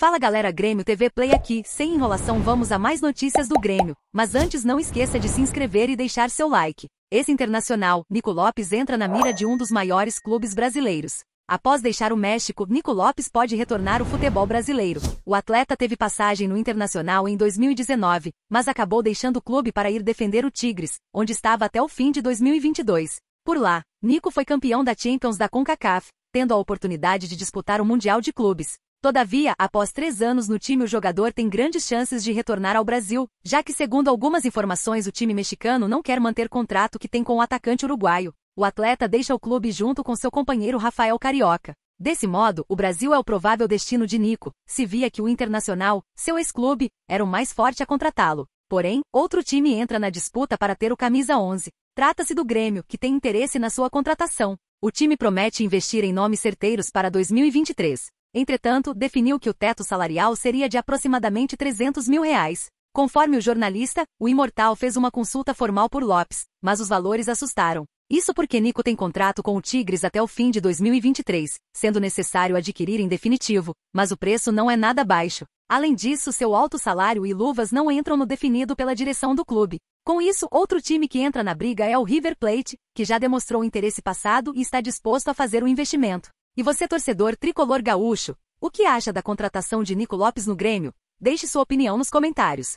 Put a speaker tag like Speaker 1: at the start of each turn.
Speaker 1: Fala galera Grêmio TV Play aqui, sem enrolação vamos a mais notícias do Grêmio, mas antes não esqueça de se inscrever e deixar seu like. Esse internacional, Nico Lopes entra na mira de um dos maiores clubes brasileiros. Após deixar o México, Nico Lopes pode retornar ao futebol brasileiro. O atleta teve passagem no Internacional em 2019, mas acabou deixando o clube para ir defender o Tigres, onde estava até o fim de 2022. Por lá, Nico foi campeão da Champions da CONCACAF, tendo a oportunidade de disputar o Mundial de Clubes. Todavia, após três anos no time o jogador tem grandes chances de retornar ao Brasil, já que segundo algumas informações o time mexicano não quer manter contrato que tem com o atacante uruguaio. O atleta deixa o clube junto com seu companheiro Rafael Carioca. Desse modo, o Brasil é o provável destino de Nico, se via que o Internacional, seu ex-clube, era o mais forte a contratá-lo. Porém, outro time entra na disputa para ter o camisa 11. Trata-se do Grêmio, que tem interesse na sua contratação. O time promete investir em nomes certeiros para 2023. Entretanto, definiu que o teto salarial seria de aproximadamente 300 mil reais. Conforme o jornalista, o Imortal fez uma consulta formal por Lopes, mas os valores assustaram. Isso porque Nico tem contrato com o Tigres até o fim de 2023, sendo necessário adquirir em definitivo, mas o preço não é nada baixo. Além disso, seu alto salário e luvas não entram no definido pela direção do clube. Com isso, outro time que entra na briga é o River Plate, que já demonstrou interesse passado e está disposto a fazer o investimento. E você torcedor tricolor gaúcho, o que acha da contratação de Nico Lopes no Grêmio? Deixe sua opinião nos comentários.